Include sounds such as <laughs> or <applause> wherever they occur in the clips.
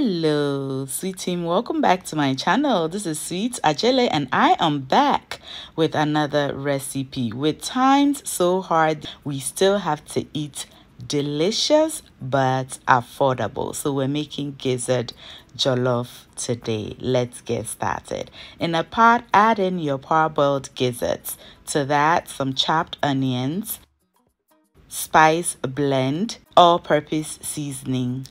Hello, sweet team. Welcome back to my channel. This is Sweet Adjeley and I am back with another recipe. With times so hard, we still have to eat delicious but affordable. So we're making gizzard jollof today. Let's get started. In a pot, add in your parboiled gizzards. To that, some chopped onions, spice blend, all-purpose seasoning,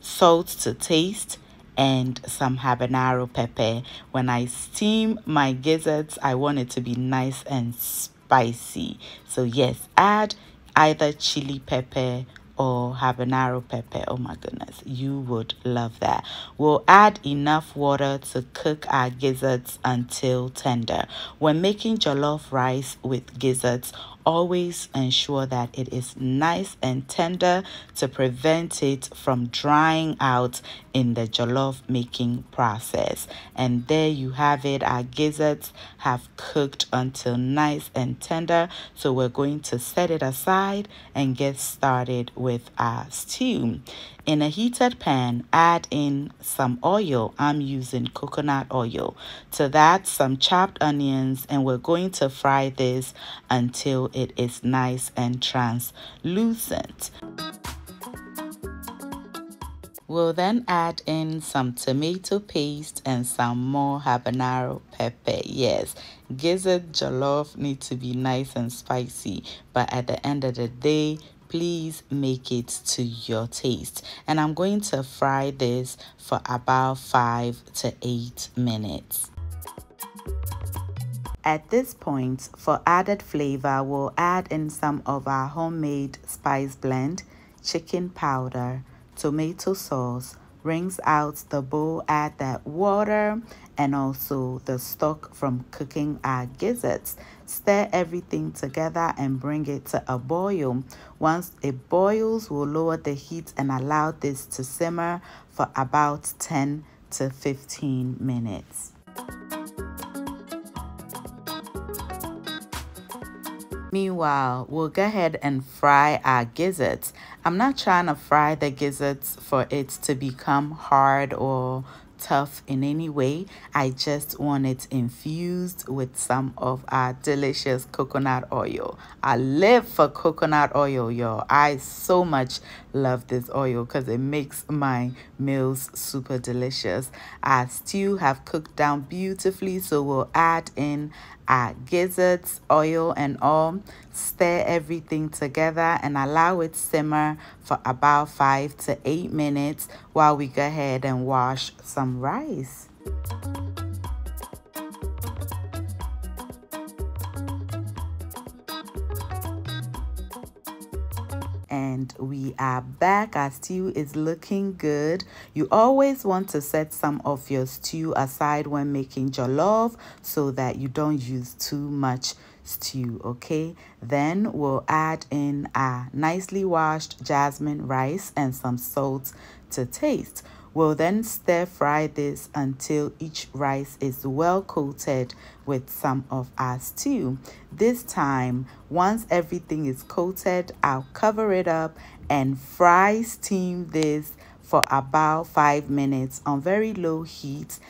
salt to taste, and some habanero pepper. When I steam my gizzards, I want it to be nice and spicy. So yes, add either chili pepper or habanero pepper. Oh my goodness, you would love that. We'll add enough water to cook our gizzards until tender. When making jollof rice with gizzards, always ensure that it is nice and tender to prevent it from drying out in the jollof making process. And there you have it. Our gizzards have cooked until nice and tender. So we're going to set it aside and get started with our stew. In a heated pan, add in some oil. I'm using coconut oil. To that, some chopped onions, and we're going to fry this until it is nice and translucent. We'll then add in some tomato paste and some more habanero pepper. Yes, gizzard jollof need to be nice and spicy, but at the end of the day, please make it to your taste. And i'm going to fry this for about five to eight minutes. At this point for added flavor we'll add in some of our homemade spice blend chicken powder tomato sauce rinse out the bowl add that water and also the stock from cooking our gizzards. Stir everything together and bring it to a boil. Once it boils, we'll lower the heat and allow this to simmer for about 10 to 15 minutes. Meanwhile, we'll go ahead and fry our gizzards. I'm not trying to fry the gizzards for it to become hard or tough in any way. I just want it infused with some of our delicious coconut oil. I live for coconut oil, y'all. I so much love this oil because it makes my meals super delicious. Our stew have cooked down beautifully, so we'll add in our gizzards, oil and all. Stir everything together and allow it to simmer for about 5 to 8 minutes while we go ahead and wash some rice. And we are back. Our stew is looking good. You always want to set some of your stew aside when making jollof so that you don't use too much stew okay? Then we'll add in our nicely washed jasmine rice and some salt to taste We'll then stir fry this until each rice is well coated with some of our stew. This time, once everything is coated, I'll cover it up and fry steam this for about five minutes on very low heat.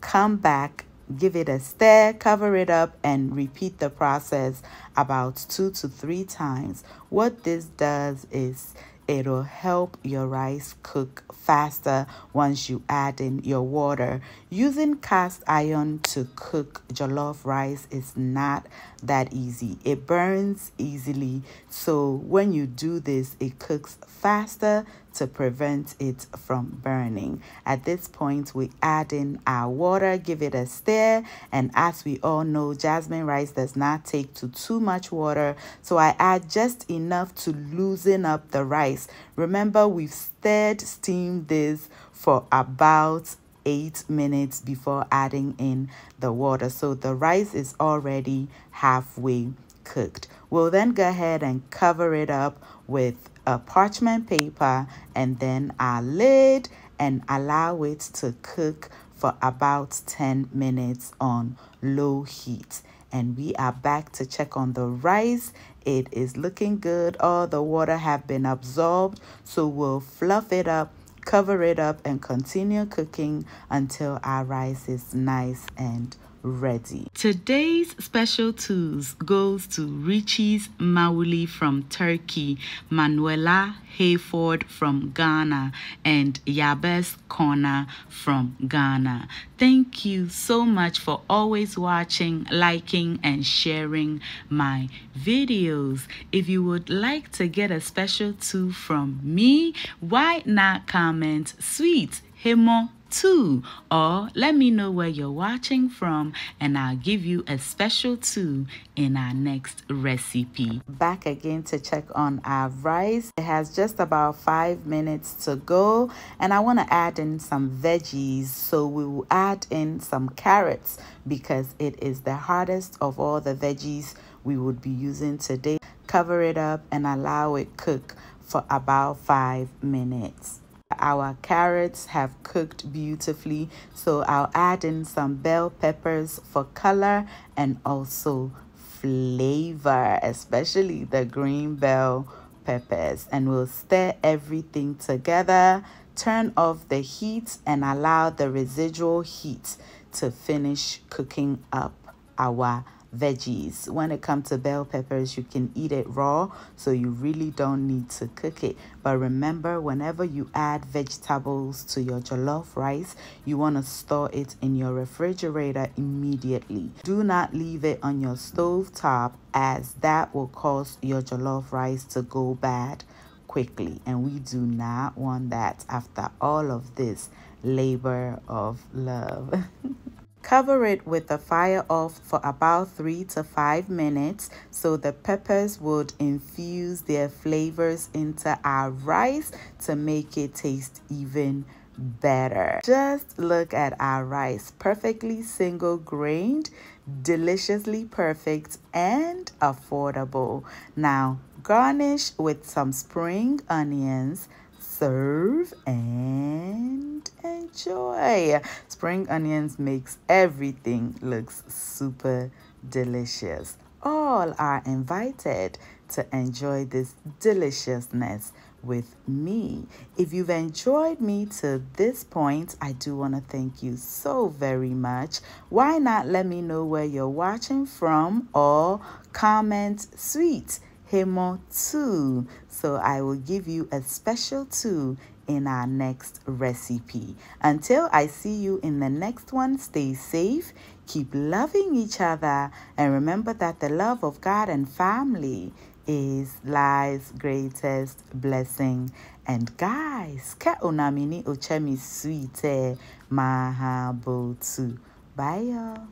Come back give it a stir, cover it up, and repeat the process about two to three times. What this does is it'll help your rice cook faster once you add in your water. Using cast iron to cook jollof rice is not that easy. It burns easily. So when you do this, it cooks faster to prevent it from burning. At this point, we add in our water, give it a stir. And as we all know, jasmine rice does not take to too much water. So I add just enough to loosen up the rice. Remember, we've stirred, steamed this for about eight minutes before adding in the water. So the rice is already halfway cooked. We'll then go ahead and cover it up with a parchment paper and then our lid and allow it to cook for about 10 minutes on low heat. And we are back to check on the rice. It is looking good. All the water have been absorbed. So we'll fluff it up Cover it up and continue cooking until our rice is nice and ready. Today's special tools goes to Richie's Mauli from Turkey, Manuela Hayford from Ghana, and Yabes Corner from Ghana. Thank you so much for always watching, liking, and sharing my videos. If you would like to get a special tool from me, why not comment sweet himo too or let me know where you're watching from and I'll give you a special two in our next recipe. Back again to check on our rice. It has just about five minutes to go and I want to add in some veggies so we will add in some carrots because it is the hardest of all the veggies we would be using today. Cover it up and allow it cook for about five minutes. Our carrots have cooked beautifully, so I'll add in some bell peppers for color and also flavor, especially the green bell peppers. And we'll stir everything together, turn off the heat, and allow the residual heat to finish cooking up our veggies. When it comes to bell peppers, you can eat it raw, so you really don't need to cook it. But remember, whenever you add vegetables to your jollof rice, you want to store it in your refrigerator immediately. Do not leave it on your stove top as that will cause your jollof rice to go bad quickly and we do not want that after all of this labor of love <laughs> Cover it with the fire off for about 3 to 5 minutes so the peppers would infuse their flavors into our rice to make it taste even better. Just look at our rice, perfectly single grained, deliciously perfect and affordable. Now garnish with some spring onions, serve and enjoy. Spring onions makes everything looks super delicious. All are invited to enjoy this deliciousness with me. If you've enjoyed me to this point, I do want to thank you so very much. Why not let me know where you're watching from or comment sweet Hemo too. So I will give you a special two in our next recipe. Until I see you in the next one, stay safe, keep loving each other, and remember that the love of God and family is life's greatest blessing. And guys, ka onamini ochemi sweet mahabotu. Bye y'all.